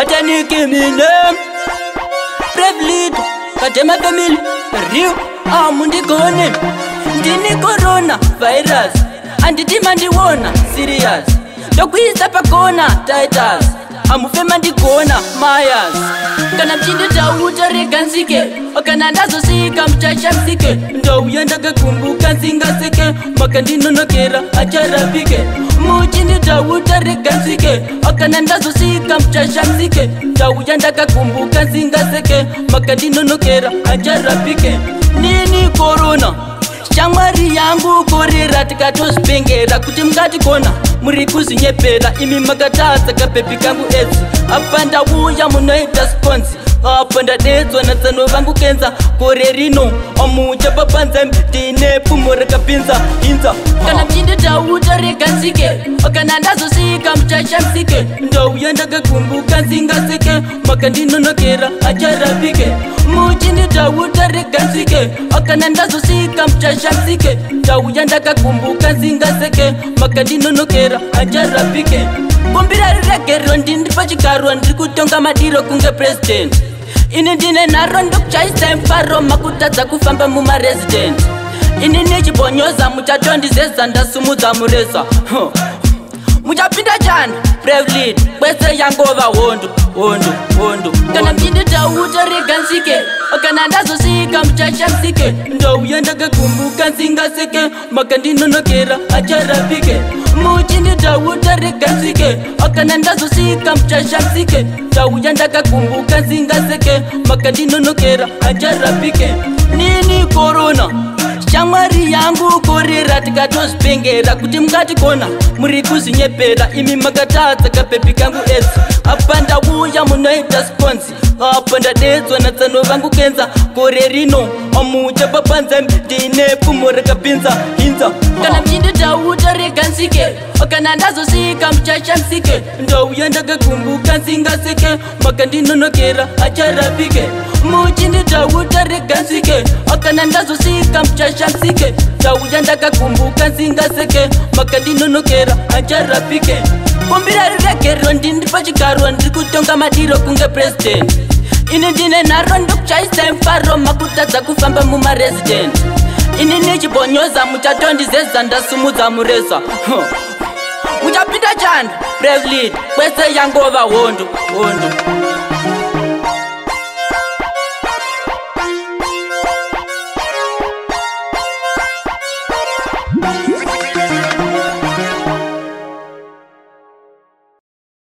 atanikimile revlito katemapemile riu amundigone ah, ndini corona virus andidimandiwona sirius ndokuisa pakona titus amufemandigona mayas kana mchindetauta reganzike okana ndazosika mchachamsike ndouya ndakakumbuka nzingaseke makandinonokera acharapike muchindetauta reganzike kana ndazosvika muchashamisike tauya ndakakumbuka zingaseke makandinonokera hacharapike nini korona shamwari yangu korera tikatozvipengera kuti mungatikona muri kuzvinyepera imi makataza kapepi kangu edzi apa ndauya munoita sponsi apa ndadedzwa natsano vangu kenza kore rino amucha papanza mbitine pfumo rakapinza inza kana mchindi tauta rega nzike kana ndazosi achachasike ndouya ndakakumbuka zingaseke makandinonokera acharapike muchini tautarigasike akana ndazosika muchachasike ndauya ndakakumbuka zingaseke makandinonokera acharapike bumbira riregero ndindi pachigaro ndiri kutonga madiro kunge purezidendi ini ndine nharo ndokuchaisai mufaro makutadza kufamba mumaresidendi ini nichibonyoza muchatondizeza ndasumudza mureza huh uchapinda chani brevlin kwese yangova hondo hondo hondo kana mpindi tautoriganzike kana ndazosika muchashasike ndouya ndakagumbuka nzingaseke makandinonokera acharapike muchindi tautoriganzike kana ndazosika muchashasike ndauya ndakagumbuka nzingaseke makandinonokera acharapike nini korona shamwari yangu korera tikatozvipengera kuti mungatikona muri kuzvinyepera imi makatadza kapepi kangu edzi apa ndauya munoita sponzi apa ndadedzwa natsano vangu kenza gore rino amuchapapanzami ndine pfumo rakapinza hinza kana ndasike okana ndazosika muchacha msike ndauya ndakagumbuka nsingasike makandinonokera acharapike muchinditautareganzike okana ndazosika muchacha msike ndauya ndakagumbuka nsingasike makandinonokera acharapike kumbira riregerero ndindi pachigaro ndiri kutonga madiro kunge purezidendi ini ndine nharo ndikuchaisai mufaro makutadza kufamba mumaresidendi ini nichibonyoza muchato ndizeza ndasumudza mureza muchapinda chanda brevlid kwese yangova hondo hondo